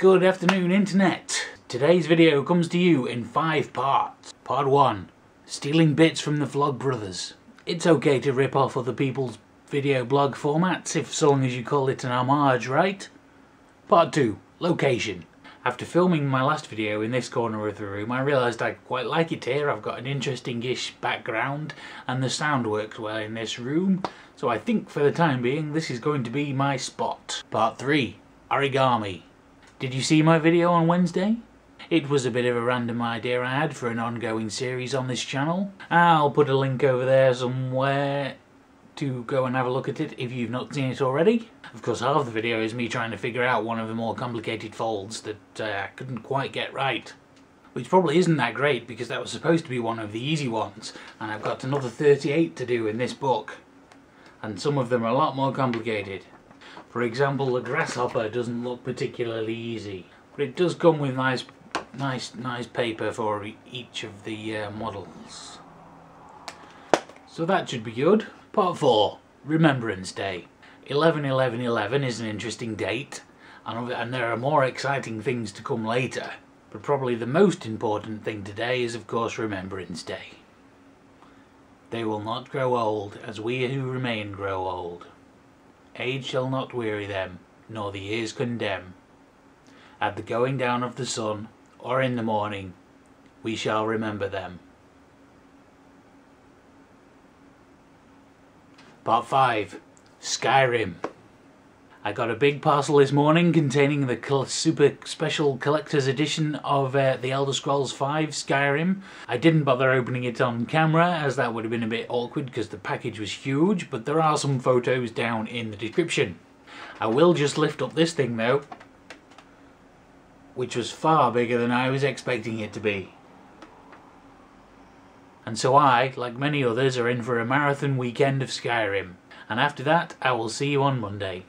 Good afternoon internet. Today's video comes to you in five parts. Part 1. Stealing bits from the Vlogbrothers. It's okay to rip off other people's video blog formats if so long as you call it an homage, right? Part 2. Location. After filming my last video in this corner of the room, I realised I quite like it here. I've got an interesting-ish background and the sound works well in this room. So I think for the time being, this is going to be my spot. Part 3. Origami. Did you see my video on Wednesday? It was a bit of a random idea I had for an ongoing series on this channel. I'll put a link over there somewhere to go and have a look at it if you've not seen it already. Of course half the video is me trying to figure out one of the more complicated folds that uh, I couldn't quite get right. Which probably isn't that great because that was supposed to be one of the easy ones and I've got another 38 to do in this book. And some of them are a lot more complicated. For example the grasshopper doesn't look particularly easy. But it does come with nice nice nice paper for each of the uh, models. So that should be good. Part 4. Remembrance Day. 11-11-11 is an interesting date, and, and there are more exciting things to come later. But probably the most important thing today is of course Remembrance Day. They will not grow old, as we who remain grow old. Age shall not weary them, nor the years condemn. At the going down of the sun, or in the morning, we shall remember them. Part 5 Skyrim I got a big parcel this morning containing the super special collector's edition of uh, The Elder Scrolls V Skyrim. I didn't bother opening it on camera as that would have been a bit awkward because the package was huge, but there are some photos down in the description. I will just lift up this thing though, which was far bigger than I was expecting it to be. And so I, like many others, are in for a marathon weekend of Skyrim. And after that, I will see you on Monday.